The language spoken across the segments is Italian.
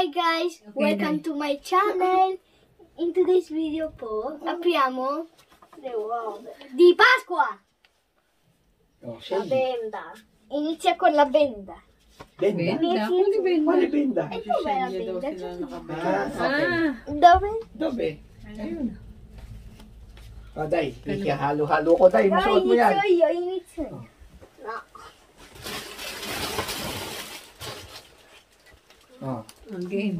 Hi guys, welcome to my channel. In today's video po, apriamo le uova di Pasqua. Oh, La benda. Inizia con la benda. Benda? Benda? Quali benda? Quale benda? E dov'è la benda? nakabenta. Ah, okay. Ah, Dove? Dove? ayun. Ah, day. Halo-halo ko, day. No, Masuot mo yan. inizio io, inizio io. No. Oh. Okay.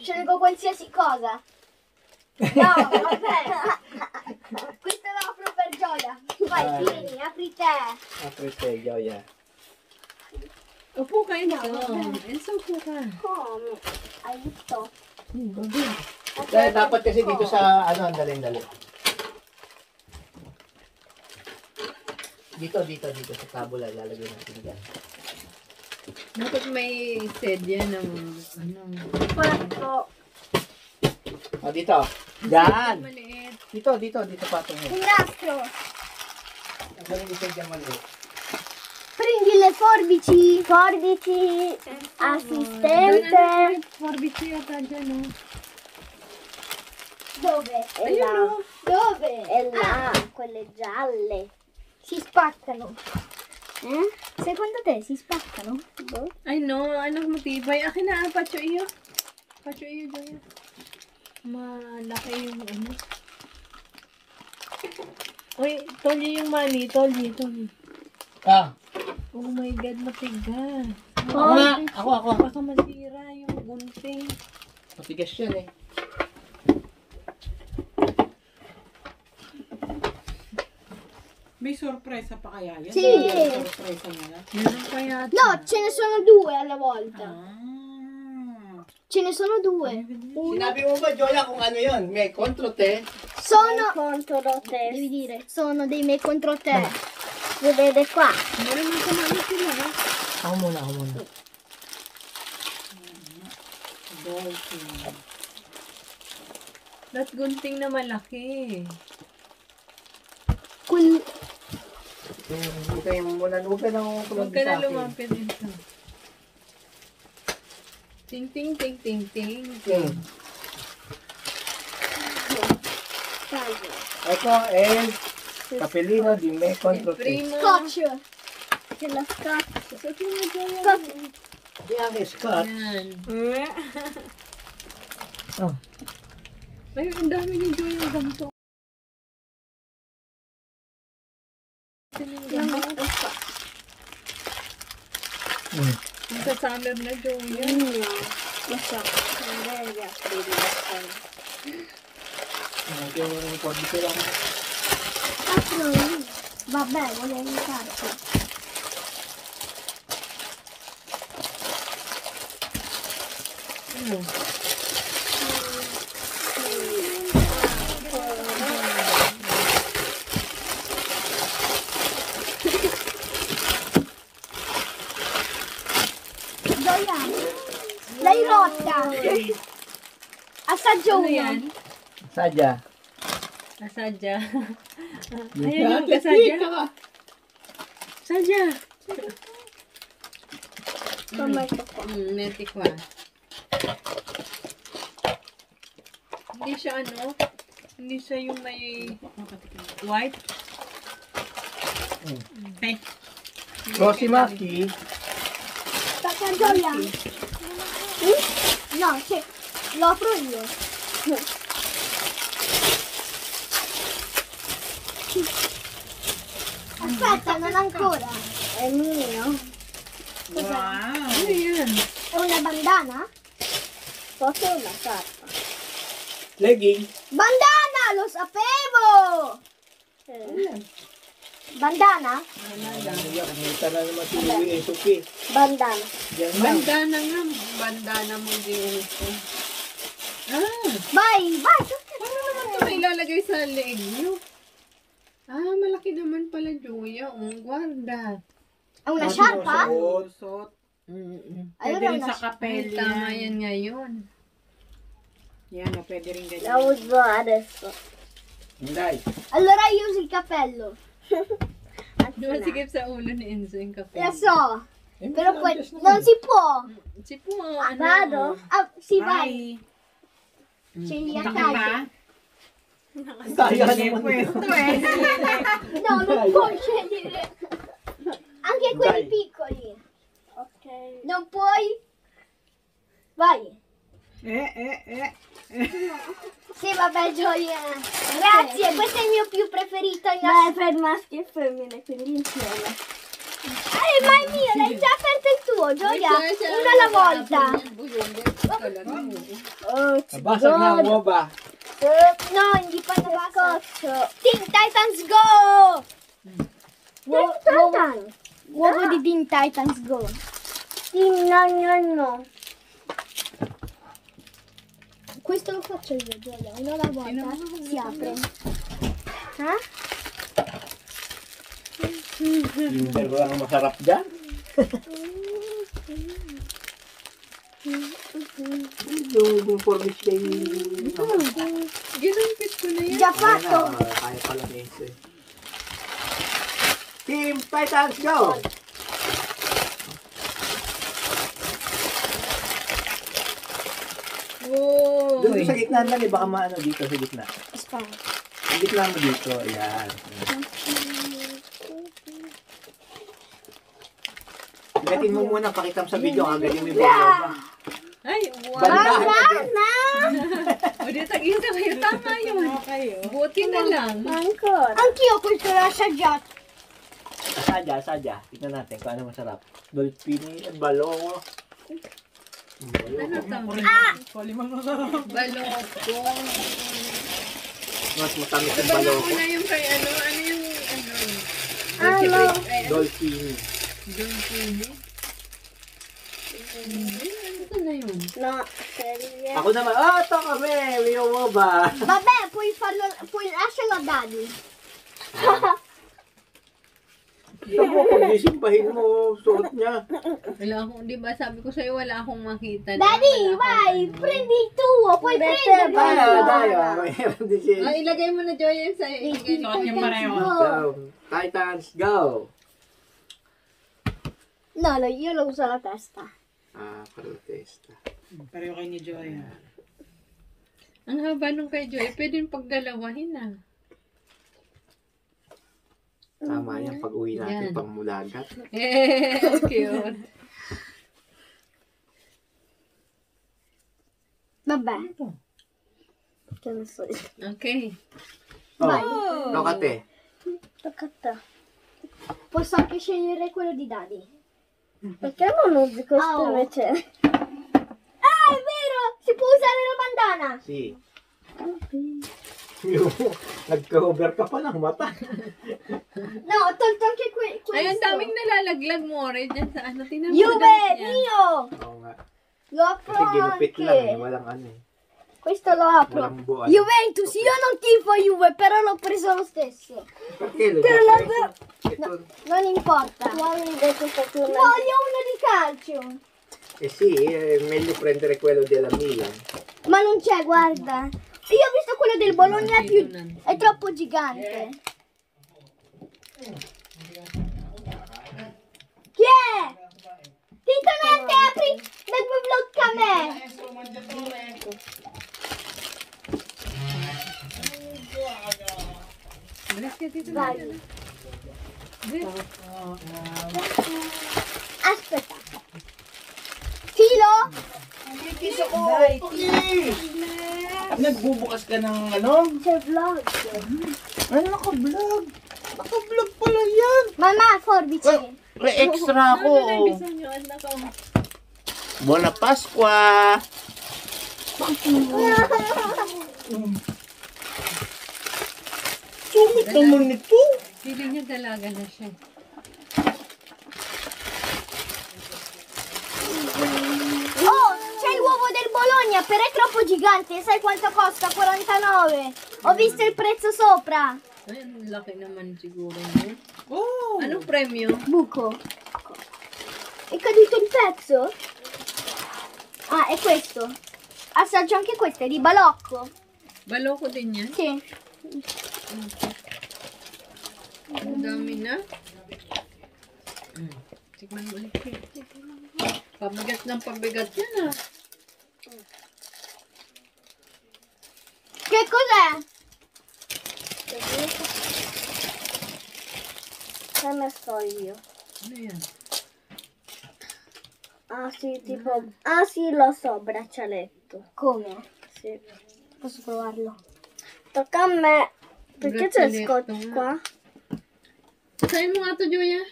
Scelgo qualsiasi cosa. No, vabbè. Questo lo apro per gioia. Vai, Ah. Tini, apri te. Apre te, Joya. Upo ka, Enzo. Enzo, upo ka. Come? Aiuto. Dahil dapat kasi dito sa, ano, dali-dali. Dito, dito, dito sa tabula, lalagay natin dyan. Dapat may sed yan ng ano. Quattro. O, dito. Yan. Maliit. Dito, dito, dito mo. Un nastro. Dali dito dyan maliit. Prendi le forbici. Forbici. Assistente. Barbecue yata dyan, oh. Dove? È là. Dove? È là. Quelle gialle. Si spaccano. Eh? Secondo te si spaccano? Boh. Ay, no. Anak mo, tibay. Akin na, ah, pacho iyo. Pacho iyo, Joya. Malaki yung ano. Uy, tolly yung mani. Tolly, tolly. Ah, Oh my God, matigas. ako nga. Ako, ako. Baka masira yung gunting. Matigas yan eh. May sorpresa pa kaya yan? Sì. Sorpresa. No, ce ne sono due alla volta. Ah. Ce ne sono due. Sinabi mo ba, Joya, kung ano yun? May kontro te? Sono contro te. Devi dire, sono dei miei contro te. Si vede qua. Meron na kumano sila. ha? Ako muna, ako muna. That gunting na malaki. Quel... Huwag kayong muna, huwag ka nang Huwag ka sa na akin. lumapit dito. Ting, ting, ting, ting, ting. Hmm. Ito is Capellino di me contro te. Primo. Scotch. C'è la scotch. Scotch. Yan is cut. Yan. Oh. Ay, ang dami ni Joy yung ganito. Salemle Joya. Mm, ja, macam ada ya peribahasa. Nanti orang kau di sana. Apa ni? Bapa boleh ni kata. Hmm. Loya. Layrota. Asadyo ano yan? Asadya. Asadya. Ayan yung asadya. Asadya. Mm, metikwa. Hindi siya ano, hindi siya yung may white. Mm. Okay. Oh, Rosimaki, Gioia. Mm? No, c'è. Lo apro io. Aspetta, non ancora. È mio. Wow! È una bandana? Forse è una scarpa. Legging. Bandana, lo sapevo! Bandana? Kumita na naman si Louie Suki. Bandana. Yan lang. Bandana nga. Bandana mo din ito. Ah, Vai, vai. paano naman ito may ilalagay sa leeg niyo? Ah, malaki naman pala, Julia. Ang guarda. È una sciarpa? Usot. Mm-mm. Pwede Allora rin sa kapel Tama yan. ngayon. Yan, o, pwede rin ganyan. La uso adesso. Hindi. Allora io uso il cappello. Dumasikip sa ulo ni Enzo yung kape. Lo so. Eh, Però poi non si può. Si può, ano. Vado? Ah, sì, vai. Ay. Ce li Baka attacchi. ba? Kaya Hindi naman pwesto ito. eh. No, non puoi scegliere. Anche quelli Dai. piccoli. Ok. Non puoi. Vai. Eh, eh, eh. Sì, vabbè, Gioia. Grazie, questo è il mio più preferito. In Ma è per maschi e femmine, quindi insieme. Eh, ma è mio, l'hai già aperto il tuo, Gioia. Uno alla volta. Oh, Nabasag na ang woba. Eh, no, hindi pa nabasag. Teen Titans Go! Teen Titans? Uovo di Teen Titans Go. Teen, no, no, no. Questo lo faccio io, Gioia. Uno alla volta si apre. Eh? Yung formish kay... Ginumpit ko na yan. Già fatto. Na yun. eh. Team Titans, go! Oh. Doon sa gitna lang eh, baka maano dito sa gitna. Aspetta. Sa gitna mo dito, ayan. Gatin mo muna, pakita mo sa video, kagaling mo yung boba. Ay, wow. Bandahan ka dyan. O, di tag-isa kayo. Tama yun. Okay. Buti na lang. Ancora. Anch'io questo l'ho assaggiato. Sadya, sadya. Tignan natin kung ano masarap. Dolpini, balongo. Ano? Ah! Kalimang masarap. Baloko. Mas matamit ang baloko. Iba na yung kay ano, ano yung ano? Hello. Dolphini. Dolphini? Ano na yun? No. Ako naman, oh, ito kami, may umo? Babe, pull, pull asya na daddy. Ito mo, kung isimbahin mo, suot niya. Wala akong, di ba sabi ko sa'yo, wala akong makita. Daddy, vai, prendi il tuo, puoi prenderlo. Tayo, tayo. Mayroon din siya. Ah, ilagay mo na Joy sa'yo. Ilagay mo. Suot yung pareho. Titans, go! No, no, io lo uso alla testa. Ah, protesta. Pareho kayo ni Joy. ah. Ang haba nung kay Joy, pwede yung pagdalawahin ah. Tama yan, pag uwi Yan. natin pang mulagat. Eh, cute. Vabbè. Che ne so. Okay. Oh, Vai. ikaw kate. Tocca a te. Posso anche scegliere quello di Daddy. Perché non usi questo invece? Ah, è vero! Si può usare la bandana! Si. Nag-cover ka pa ng mata. No, ho tolto anche que- questo. Ay, ang daming nalalaglag mo rin dyan sa ano. Tingnan mo. Juve, damit niya. mio! Oo nga. Lo apro Kasi ginupit lang eh, walang ano eh. Questo lo apro. Walang buwan. Juventus, io non tifo Juve, però l'ho preso lo stesso. Perché? Lo preso? la- Ito, Non importa. Voglio uno di calcio. eh sì, è meglio prendere quello della Milan. Ma non c'è, guarda. Io ho visto quello del Bologna più... È troppo gigante. Chi è? Tito Nante, apri nel mio vlog a me. Vai. Aspetta. Filo? Nagbubukas ka ng ano? Sa vlog. Ano naka-vlog? Naka-vlog pala yan. Mama, for the chicken. Re extra ano ako. Buwan na ano Paskwa. Sumit naman nito. Hindi niya dalaga na siya. Bologna, però è troppo gigante. Sai quanto costa? 49. Ho visto il prezzo sopra. Naman siguro niya. Oh! Anong premyo? Buco. È caduto il pezzo? Ah, è questo. Assaggio anche questo, è di balocco. Baloko din yan? Sì. Ang dami na. Tikman mo ulit. Pabigat ng pabigat yan ah. Che cos'è? Che ne so io? Ah sì, tipo... Ah sì, lo so, braccialetto. Come? Sì. Posso provarlo? Tocca a me. Perché c'è il Braccialetto, scotch nga. qua? Sayin mo nga to, Joya.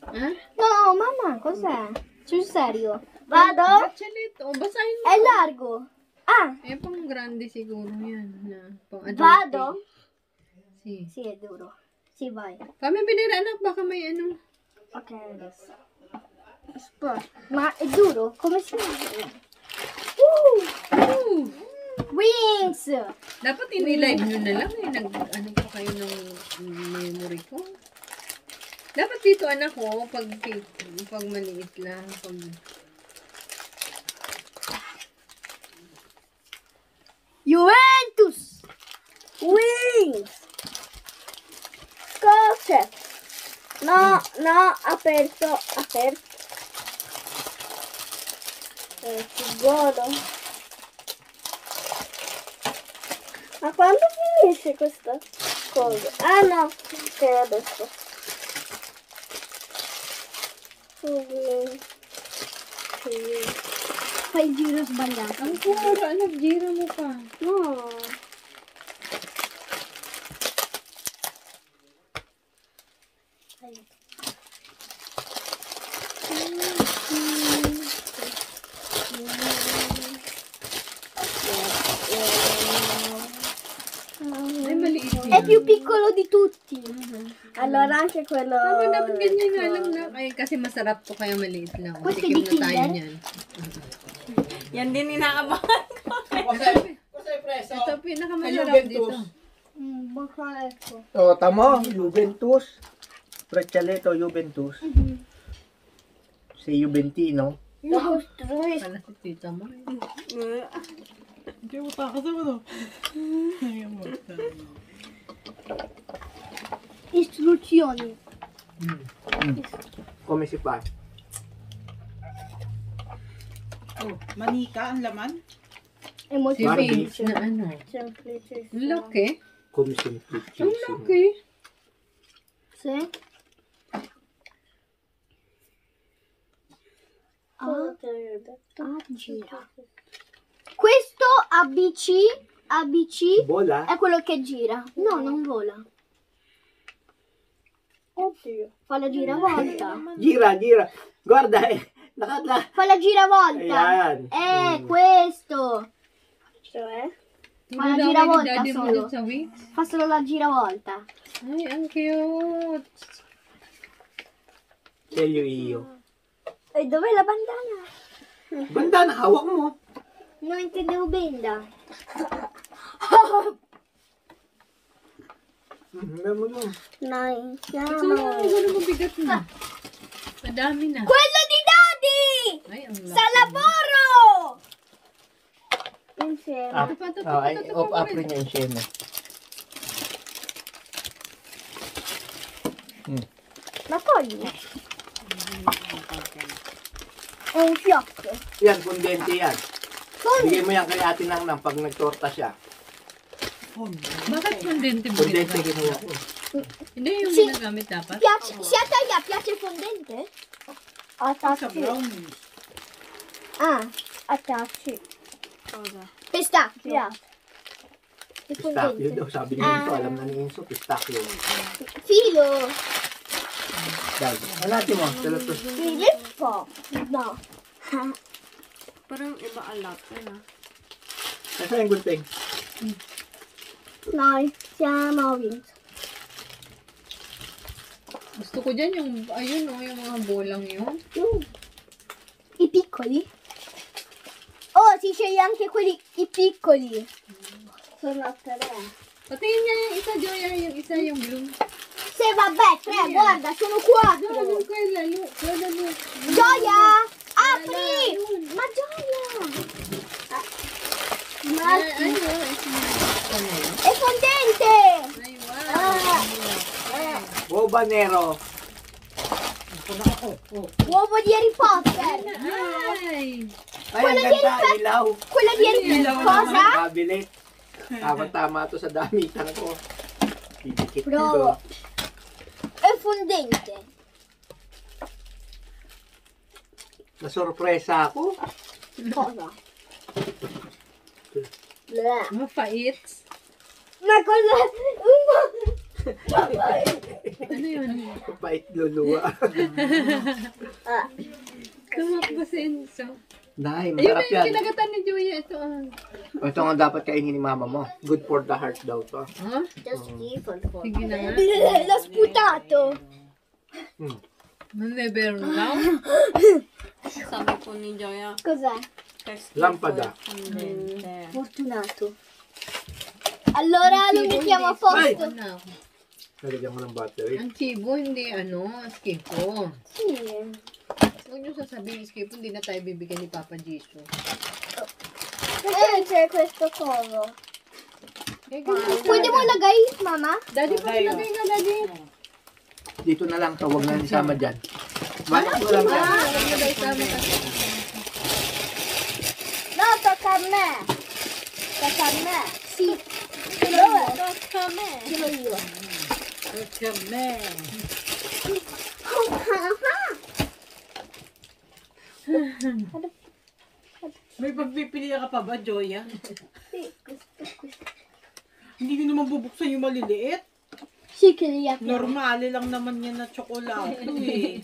Ha? No, mamma, cos'è? Sul serio. Vado? Braccialet. O, basahin mo. È largo. Ah, Eh, pang grande siguro yan. Na, pang adult. vado? Si. Sì, è duro. Sì, vai. Kami binira anak, baka may ano. Ok, adesso. Aspetta. Ma è duro? Come si? Uh, Oh! wings! Dapat ini-live nyo na lang eh. Nag, ano pa kayo ng memory ko. Dapat dito anak ko, pag, pag maliit lang. Pag, Juventus, Wings, cose. No, no, aperto, aperto. Eh, ci godo. Ma quando finisce questa cosa? Ah no, che è adesso. Quindi, quindi. 5 euros ba lang? Ang kumura, anak, jira mo pa. No. È più piccolo di tutti. Allora anche quello... Ano, dapat ganyan nga lang na. Kasi masarap to kaya maliit lang. Tikim na tayo niyan. Yan din inaabangan ko. Kasi, kasi preso. Ito pinakamasarap dito. Mm, bakal ko. Oh, tama, Juventus. Braccialetto Juventus. Mm-hmm. Si Juventino. No. Ano si tita mo? Hindi mo pa kasi mo Istruzioni. Mm. Come si fa? Oh, manika ang laman. È molto Si Barbie. Vince na ano. semplice. Ang laki. Come Ang semplicissimo. laki. Sì. Ah, ah, gira. Questo ABC, ABC Bola. è quello che gira. No, non vola. Oddio. Fa la giravolta. Gira, gira. Guarda, eh. Nakatla. Fa la giravolta. Ayan. Eh, Mm. questo. Cioè? Tingnan Alla daw giravolta solo. Fa solo la giravolta. Ay, ang cute. Sceglio io. E dov'è la bandana? Bandana, hawak mo. Non intendevo benda. Meron mo dun. Nine. Ito na, mabigat. Madami! Ay, ang laki. Sa Laboro! Yung share. Ah, oh, tupa, ay, tupa, off tupa up mo rin. rin yung shame. Hmm. Napoli. Ang fiyak. Yan, kundente yan. Hindi mo yan kay ate nang nang pag nagtorta siya. Bakit kundente mo Kundente ginagamit? ginawa ko. Hindi yung Si- ginagamit dapat. Piace, siya tayo, piace fondente. At Sa brownies. Ah, a tacci. Pistacchio. Il Pistachio daw, sabi ni Inso. Alam na ni Inso, pistachio. Filo. Dahil, ano natin mo? Talato. Filippo. No. Parang iba alat. Ano? Nasa yung gunting? Noi siamo vinto. Gusto ko dyan yung, ayun o, yung mga bolang yun. Uh, I si sceglie anche quelli, i piccoli. Sono tre. Isa, Joya, yung isa yung blue. Se vabbè, tre, guarda, sono quattro. kayo lalo? Lalo. Gioia, apri! Ma Gioia! Ma ay. Ano yun? è fondente! Wow. Ah, Boba Nero. Uovo di Harry Potter. Ay! Ay, ang ganda, ilaw. Quello di Harry Cosa? Cabinet. Tama-tama to sa damitan ko. Didikit Bravo. ko. È fondente. Nasorpresa ako. Cosa? Bleh. Mapait. Ma cosa? Uma. Ano yun? Pait luluwa. Ah, Tumakbo si Enzo. Nay, Ayun na masarap yung yan. kinagatan ni Julia. Ito ah. Ito nga dapat kainin ni mama mo. Good for the heart daw to. Ha? just evil for Sige na nga. L'ho sputato. Never now. Sabi po ni Joya, Cos'è? Lampada. Fortunato. Allora lo mettiamo a posto. Ano? Nalagyan mo ng battery. Ang chibo, hindi ano, skipo. Sì. Huwag niyo sasabihin, Skip, hindi na tayo bibigyan ni Papa Jisoo. Nag-answer crystal coral. Eh, ganun siya. Pwede mo lagay, Mama? Daddy, pwede Lagay, oh. na, Daddy. Dito na lang, tawag na isama dyan. Manap ko lang. Ah, lagay na tayo sama kasi. No, takame. Takame. Si. Kilowa. Takame. Kilowa. Takame. May pagpipilihan ka pa ba, Joya? Hindi, gusto, gusto. Hindi ko naman bubuksan yung maliliit. Chicken yak. Normali lang naman yan na tsokolate eh.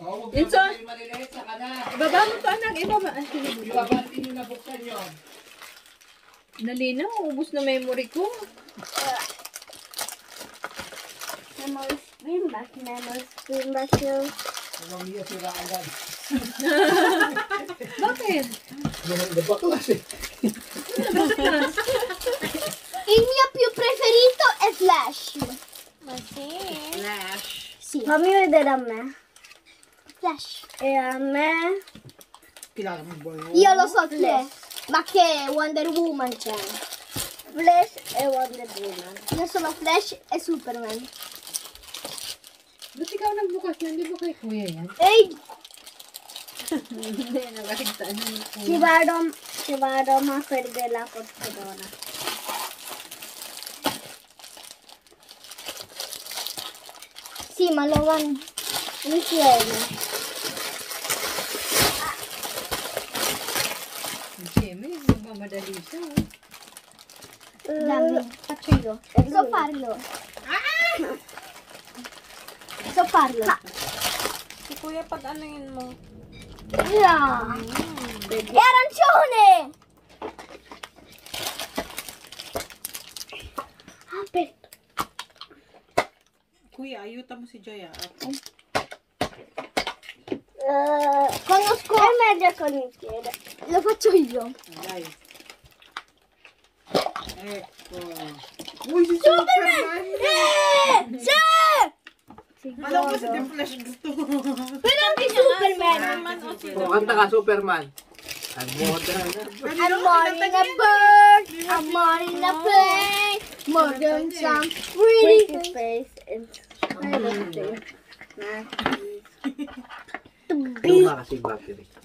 Oo, oh, huwag so, yung maliliit, saka na. Ibaba mo to, anak. Ibaba. Ibabantin yung nabuksan yun. Dali na, ubus na memory ko. Memory spring back, memory spring back yun. Huwag niya agad. Bakit? Eh. Il mio più preferito è Flash. Ma sì. Flash. Sì. Fammi vedere a me. Flash. E a me? Mo? Io lo so chi è. Ma che Wonder Woman c'è? Flash e Wonder Woman. Io sono Flash e Superman. Ba't ikaw nagbukas yan? Di ba kay kuya yan? Ehi, ಶಿವಾಡ ಶಿವಾಡಮ್ಮ ಕಡೆಗೆಲ್ಲ ಕೊಡ್ತಿರೋಣ ಸಿಮಲವನ್ ರುಚಿಯಾಗಿ madali siya. Oh. Dami. Pachuyo. So, parlo. So, parlo. Si kuya, pag ano yun mo? Yeah. È arancione! Aperto. Kuya, ayuta mo si Joya. Eh, conosco. È meglio con il piede. Lo faccio io. Dai. Ecco. Uy, si Superman! Eh, sì! Alam ko si Flash gusto. Pero ang Superman. Superman o ka, Superman. I'm morning a bird. I'm morning a plane. Face and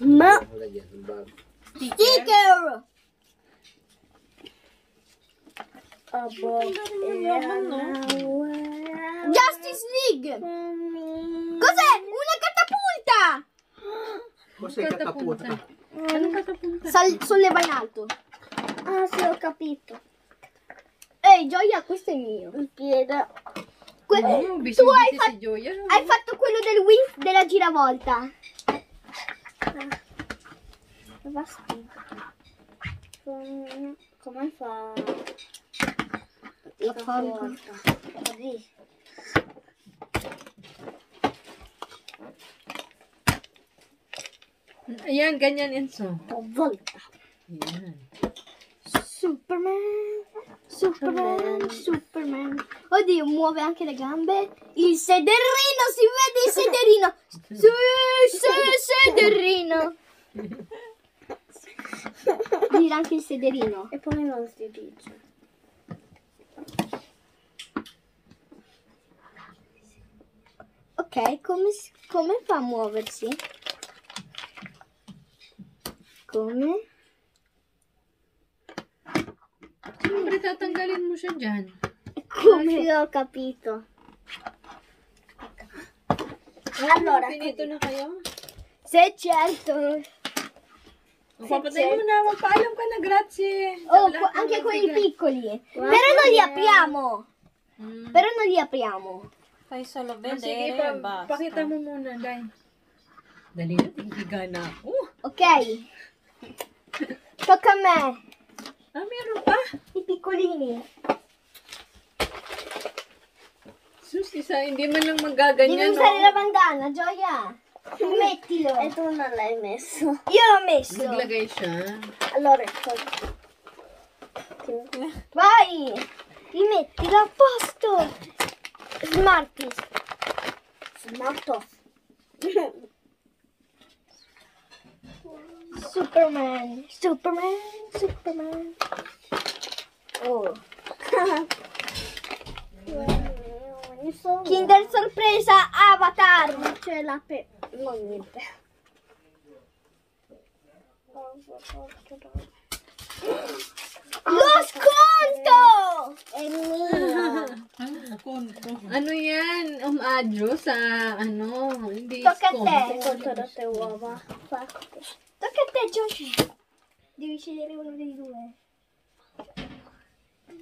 ma. Sticker. An hour. Justice League. Cos'è? Una catapulta. Cos'è katapunta? Anong katapunta? Sal- solleva in alto. Ah, sì, ho capito. Ehi, Gioia, questo è mio. Il piede. Que- busy, tu hai, fa- si Joya. hai fatto quello del wing della giravolta. Come fa? La forma. Così. Ayan, ganyan, Enzo. Volta. Ayan. Superman, Superman, Superman. Oddio, muove anche le gambe. Il sederino, si vede il sederino. Sì, sì, sederino. Gira anche il sederino. E poi non si dice. Ok, come, come fa a muoversi? Come? Mo siya dyan. Come? Sì, ho capito. Allora, Finito na kayo? se certo. O, papatayin mo na. Magpaalam ka na. Grazie. Oh, anche quelli piccoli. Però non li apriamo. Mm. Però non li apriamo. Kay sa label, ah, eh, Sige, pa, pakita mo muna, Day. Dali na, tingiga na ako. Okay. Pakame. Ah, meron pa? Ipikulini. Eh. Sus, isa, hindi man lang magaganyan. Hindi sa nila bandana, ah, Joya. Mettilo. Ito na l'hai messo. Io l'ho messo. Maglagay siya. Allora, togli. Vai! Rimettilo a posto! Smarty. Smarto. Superman. Superman. Superman. Oh. Kinder sorpresa Avatar. C'è la pe... Non niente. Lo sconto! È mio. Ano, konto. Ano yan? Umadyo sa, ano, hindi Tocca a te. Conto da te uova. Tocca a te, Josh. Devi scegliere uno dei due.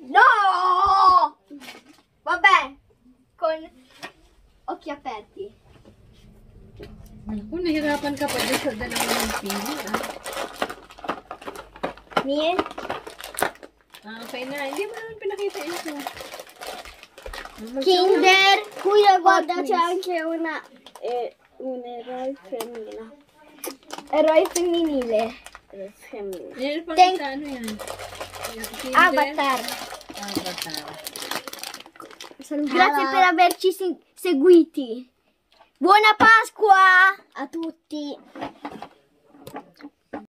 No! Vabbè, con occhi aperti. Ako, nahirapan ka pa dyan sa dalawang pili, ah. Niente. Okay na. Hindi mo naman pinakita ito. Kinder. Qui guarda c'è anche una, eh, un eroe femmina. Eroe femminile. Eh, femmina. Pang Thank- isa, ano yan? Kinder Avatar. Avatar. Grazie per averci se- seguiti. Buona Pasqua a tutti.